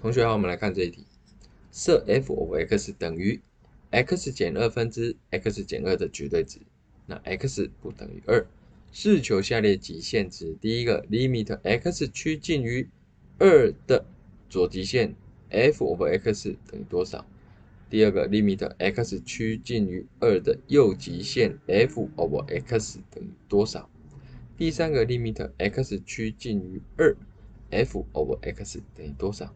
同学好，我们来看这一题，设 f of x 等于 x 减二分之 x 减二的绝对值，那 x 不等于二，试求下列极限值。第一个，limit x 趋近于二的左极限 f of x 等于多少？第二个，limit x 趋近于二的右极限 f of x 等于多少？第三个，limit x 趋近于二 f of x 等于多少？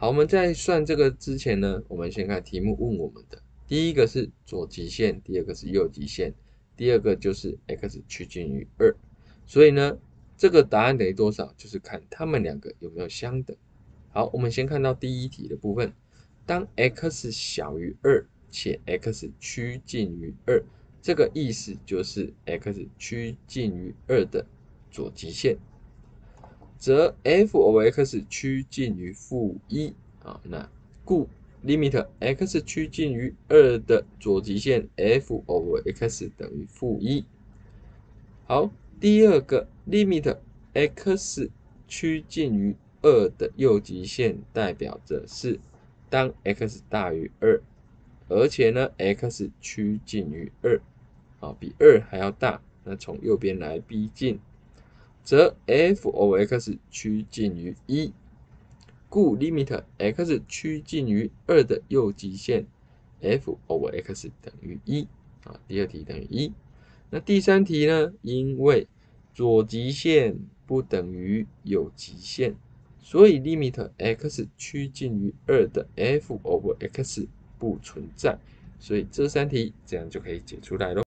好，我们在算这个之前呢，我们先看题目问我们的，第一个是左极限，第二个是右极限，第二个就是 x 趋近于二，所以呢，这个答案等于多少，就是看它们两个有没有相等。好，我们先看到第一题的部分，当 x 小于二且 x 趋近于二，这个意思就是 x 趋近于二的左极限。则 f of x 趋近于负一啊，那故 limit x 趋近于二的左极限 f of x 等于负一。好，第二个 limit x 趋近于二的右极限代表着是当 x 大于二，而且呢 x 趋近于二啊，比二还要大，那从右边来逼近。则 f of x 趋近于一，故 limit x 趋近于二的右极限 f of x 等于一啊。第二题等于一。那第三题呢？因为左极限不等于右极限，所以 limit x 趋近于二的 f of x 不存在。所以这三题这样就可以解出来喽。